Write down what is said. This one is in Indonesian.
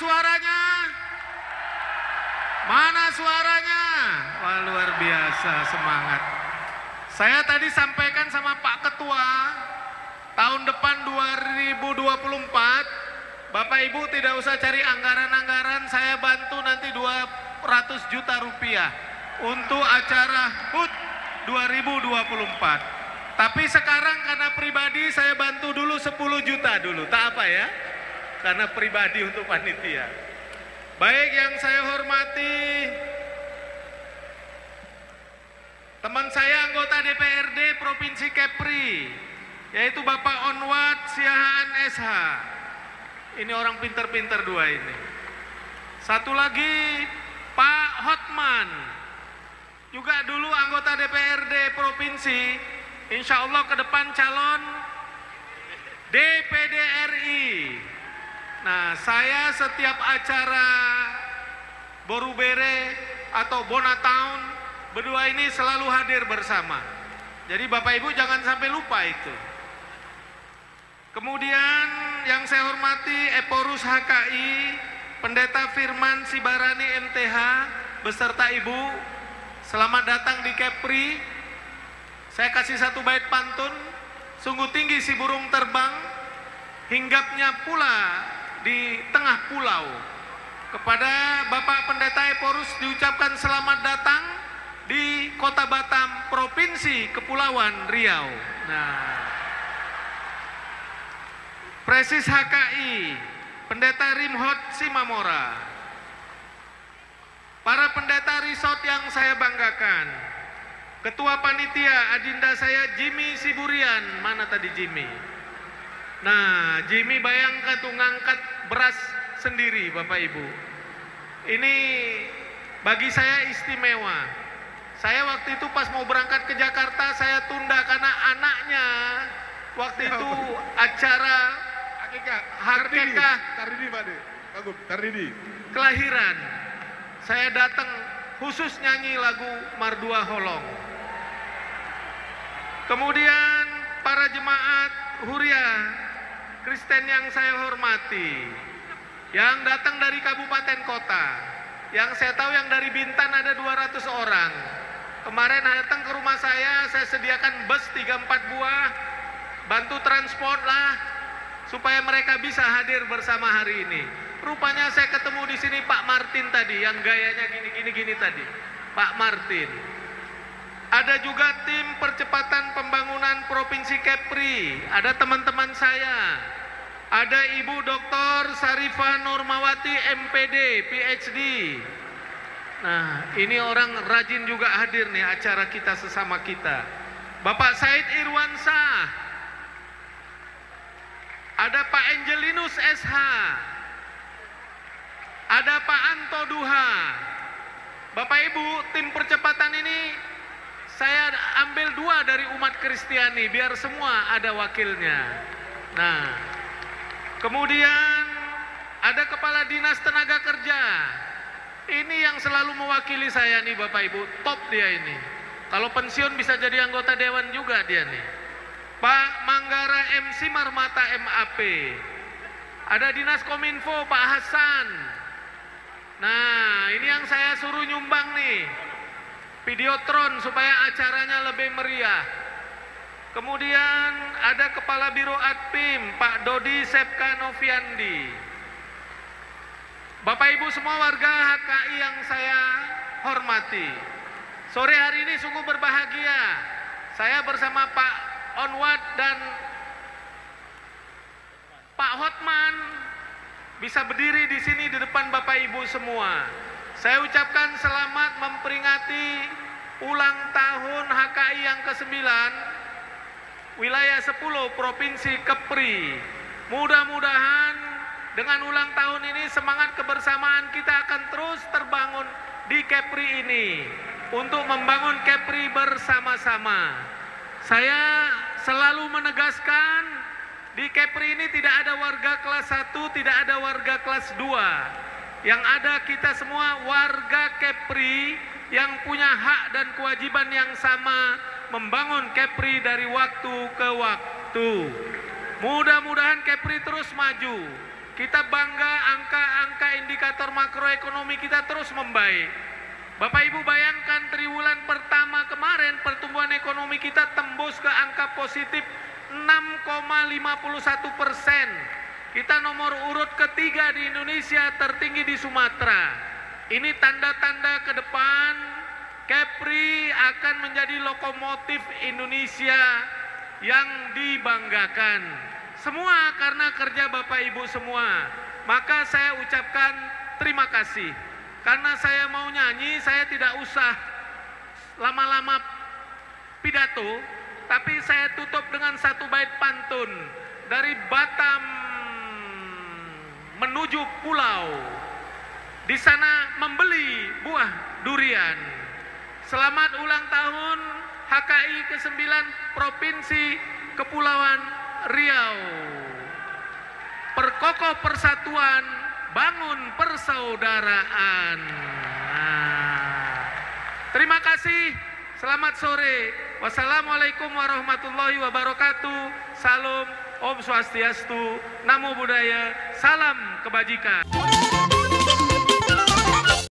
suaranya? Mana suaranya? Wah luar biasa semangat. Saya tadi sampaikan sama Pak Ketua, tahun depan 2024, Bapak Ibu tidak usah cari anggaran-anggaran, saya bantu nanti 200 juta rupiah untuk acara HUT 2024. Tapi sekarang karena pribadi saya bantu dulu 10 juta dulu, tak apa ya? Karena pribadi untuk panitia. Baik yang saya hormati teman saya anggota DPRD Provinsi Kepri, yaitu Bapak Onwat Siahaan SH. Ini orang pinter-pinter dua ini. Satu lagi Pak Hotman, juga dulu anggota DPRD Provinsi, insya Allah ke depan calon DPD RI. Nah, saya setiap acara Borubere atau Bonatown, berdua ini selalu hadir bersama. Jadi Bapak Ibu jangan sampai lupa itu. Kemudian yang saya hormati Eporus HKI, Pendeta Firman Sibarani MTH, beserta Ibu, selamat datang di Kepri. Saya kasih satu bait pantun, sungguh tinggi si burung terbang, hinggapnya pula di tengah pulau. Kepada Bapak Pendeta Eporus diucapkan selamat datang di Kota Batam, Provinsi Kepulauan Riau. Nah, Presis HKI, Pendeta Rimhot Simamora, para pendeta resort yang saya banggakan, Ketua Panitia Adinda saya Jimmy Siburian, mana tadi Jimmy? Nah, Jimmy bayangkan tuh ngangkat beras sendiri Bapak Ibu. Ini bagi saya istimewa. Saya waktu itu pas mau berangkat ke Jakarta saya tunda karena anaknya waktu itu acara Hakikah. Tardini Pak De. Bagus. Kelahiran. Saya datang khusus nyanyi lagu Mardua Holong. Kemudian para jemaat Huria Kristen yang saya hormati, yang datang dari kabupaten kota, yang saya tahu yang dari Bintan ada 200 orang. Kemarin datang ke rumah saya, saya sediakan bus 3-4 buah, bantu transport lah, supaya mereka bisa hadir bersama hari ini. Rupanya saya ketemu di sini Pak Martin tadi yang gayanya gini-gini gini tadi. Pak Martin. Ada juga tim percepatan pembangunan Provinsi Kepri. Ada teman-teman saya. Ada Ibu Dr. Sarifah Nurmawati MPD, PhD. Nah, ini orang rajin juga hadir nih acara kita sesama kita. Bapak Said Irwansah, ada Pak Angelinus SH, ada Pak Anto Duha. Bapak Ibu, tim percepatan ini saya ambil dua dari umat Kristiani biar semua ada wakilnya. Nah, kemudian ada Kepala Dinas Tenaga Kerja. Ini yang selalu mewakili saya nih Bapak Ibu, top dia ini. Kalau pensiun bisa jadi anggota dewan juga dia nih. Pak Manggara MC Marmata MAP. Ada Dinas Kominfo Pak Hasan. Nah, ini yang saya suruh nyumbang nih. Videotron supaya acaranya lebih meriah. Kemudian ada Kepala Biro Adpim Pak Dodi Sepka Noviandi. Bapak Ibu semua warga HKI yang saya hormati. Sore hari ini sungguh berbahagia. Saya bersama Pak Onwat dan Pak Hotman bisa berdiri di sini di depan Bapak Ibu semua. Saya ucapkan selamat ulang tahun HKI yang ke-9 wilayah 10 Provinsi Kepri. Mudah-mudahan dengan ulang tahun ini semangat kebersamaan kita akan terus terbangun di Kepri ini untuk membangun Kepri bersama-sama. Saya selalu menegaskan di Kepri ini tidak ada warga kelas 1, tidak ada warga kelas 2. Yang ada kita semua warga Kepri yang punya hak dan kewajiban yang sama membangun Kepri dari waktu ke waktu. Mudah-mudahan Kepri terus maju. Kita bangga angka-angka indikator makroekonomi kita terus membaik. Bapak Ibu bayangkan triwulan pertama kemarin pertumbuhan ekonomi kita tembus ke angka positif 6,51 persen. Kita nomor urut ketiga di Indonesia tertinggi di Sumatera. Ini tanda-tanda ke akan menjadi lokomotif Indonesia yang dibanggakan. Semua karena kerja Bapak Ibu semua. Maka saya ucapkan terima kasih. Karena saya mau nyanyi, saya tidak usah lama-lama pidato, tapi saya tutup dengan satu bait pantun dari Batam menuju pulau. Di sana membeli buah durian. Selamat ulang tahun HKI ke-9 Provinsi Kepulauan Riau. Perkokoh persatuan, bangun persaudaraan. Nah, terima kasih. Selamat sore. Wassalamualaikum warahmatullahi wabarakatuh. Salam Om Swastiastu, Namo Buddhaya, salam kebajikan.